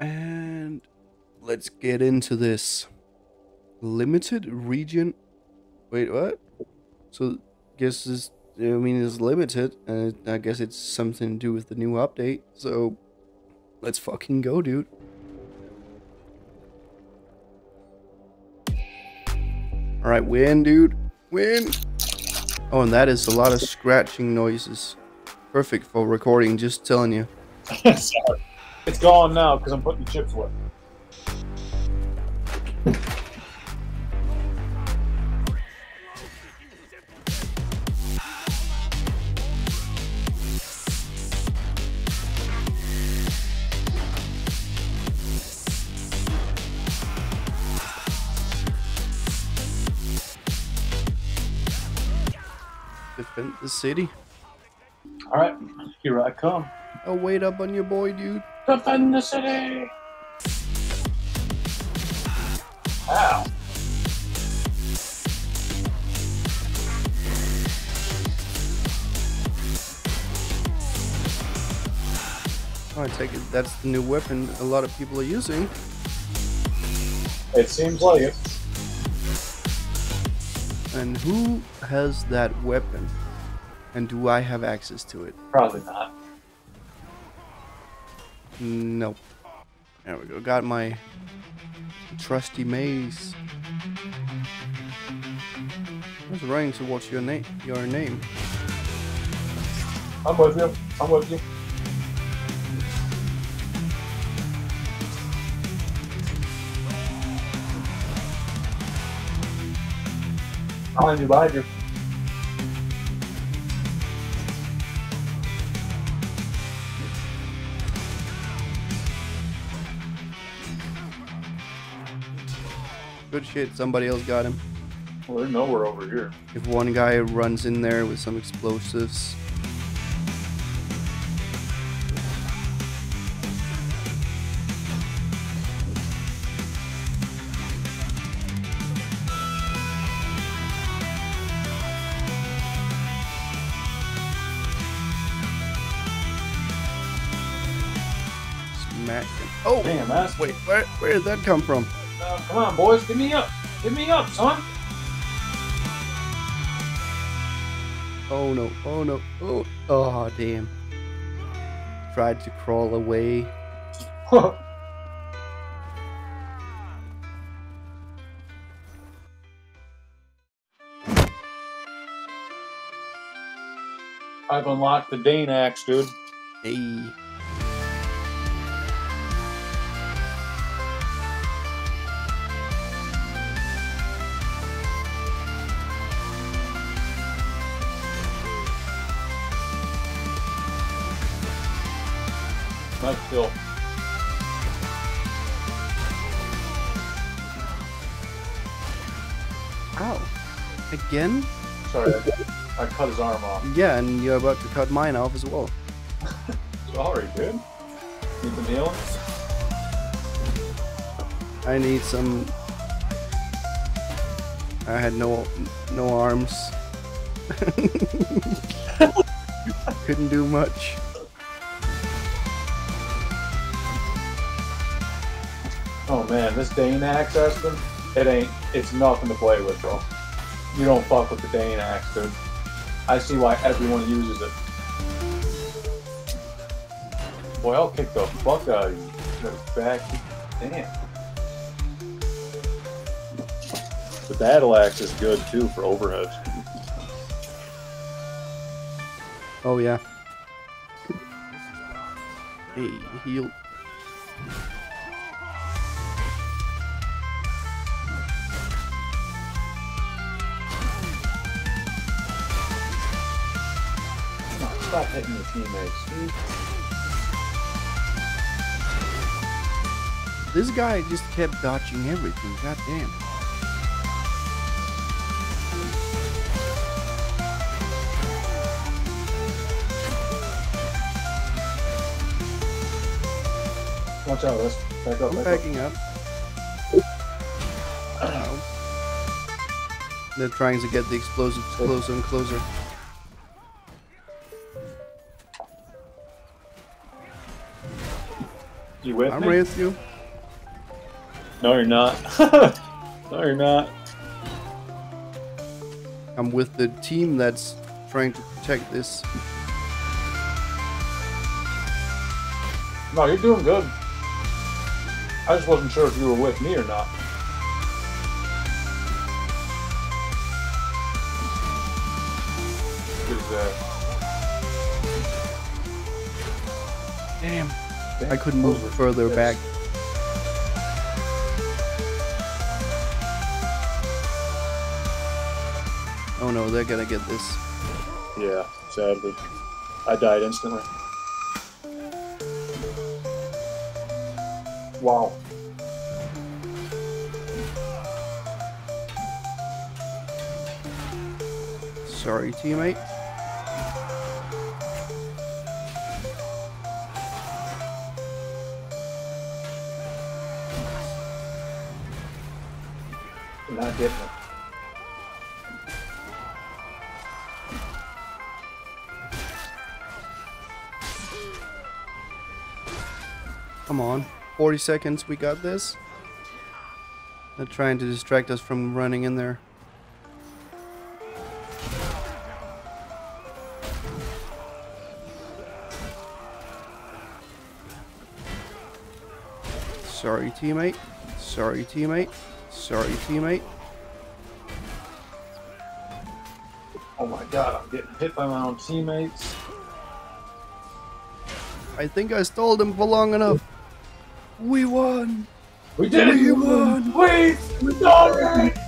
And let's get into this. Limited region. Wait, what? So, guess this. I mean, it's limited, and I guess it's something to do with the new update. So, let's fucking go, dude. All right, win, dude. Win. Oh, and that is a lot of scratching noises. Perfect for recording, just telling you. It's gone now because I'm putting the chips away. Defend the city. All right, here I come. Oh, wait up on your boy, dude. Defend the city. Ow. Oh, I take it that's the new weapon a lot of people are using. It seems like it. And who has that weapon? And do I have access to it? Probably not. Nope. There we go. Got my trusty mace. I was running towards your name. Your name. I'm with you. I'm with you. You, behind you. Good shit. Somebody else got him. Well, they're nowhere over here. If one guy runs in there with some explosives. Smack him. Oh, Damn, that's wait, where, where did that come from? Uh, come on, boys, give me up. Give me up, son. Oh no, oh no, oh, oh damn. Tried to crawl away. I've unlocked the Dane axe, dude. Hey. Nice kill. Ow. Again? Sorry, I, I cut his arm off. Yeah, and you're about to cut mine off as well. Sorry, dude. Need the meal? I need some. I had no no arms. Couldn't do much. Oh man, this Dane axe, Esben, it ain't, it's nothing to play with, bro. You don't fuck with the Dane axe, dude. I see why everyone uses it. Boy, I'll kick the fuck out of you. Go Back, damn. The battle axe is good too for overhead. Oh yeah. Hey, heal. Stop hitting your teammates, dude. This guy just kept dodging everything. God damn. Watch out, let's back up, I'm back backing up. Ow. They're trying to get the explosives closer and closer. You with I'm me? with you. No, you're not. no, you're not. I'm with the team that's trying to protect this. No, you're doing good. I just wasn't sure if you were with me or not. Is, Damn. damn, I couldn't move were further hits. back. Oh no, they're gonna get this. Yeah, sadly. I died instantly. Wow. Sorry, teammate. Not it. Come on. 40 seconds, we got this. They're trying to distract us from running in there. Sorry, teammate. Sorry, teammate. Sorry, teammate. Oh my god, I'm getting hit by my own teammates. I think I stalled him for long enough. We won! We did it! We won! Wait! We done it!